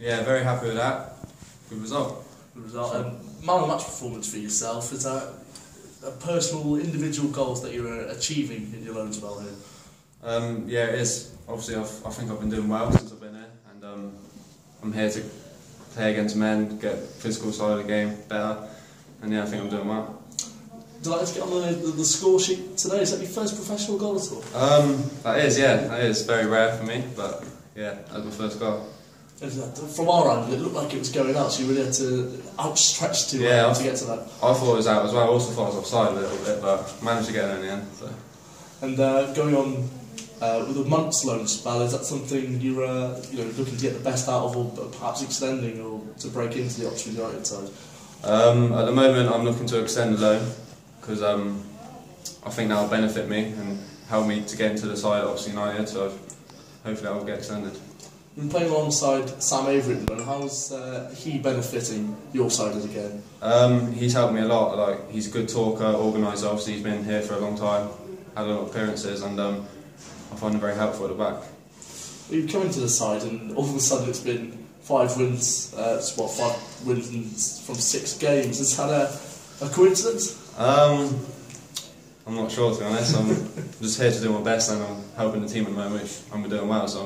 Yeah, very happy with that. Good result. Good result. Um, man of match performance for yourself. Is that a personal, individual goals that you're uh, achieving in your loan spell here? Um, yeah, it is. Obviously, I've, I think I've been doing well since I've been here, and um, I'm here to play against men, get physical side of the game better, and yeah, I think I'm doing well. Delighted to get on the, the, the score sheet today. Is that your first professional goal at all? Um, that is, yeah, that is very rare for me, but yeah, that's my first goal. From our angle, it looked like it was going out, so you really had to outstretch to, Yeah, uh, I- to get to that. I thought it was out as well. I also thought I was offside a little bit, but managed to get there in the end. So. And uh, going on uh, with a month's loan spell, is that something you're uh, you know looking to get the best out of, or perhaps extending, or to break into the Oxford United side? Um, at the moment, I'm looking to extend the loan because um, I think that will benefit me and help me to get into the side at Oxford United. So hopefully, I will get extended. Playing alongside Sam Avery at. How's uh, he benefiting your side as a game? Um, he's helped me a lot. Like he's a good talker, organiser. Obviously, he's been here for a long time, had a lot of appearances, and um, I find him very helpful at the back. You've come into the side, and all of a sudden it's been five wins. Uh, what five wins from six games. Is that a, a coincidence? Um, I'm not sure to be honest. I'm just here to do my best, and I'm helping the team at the moment, which I'm doing well. So.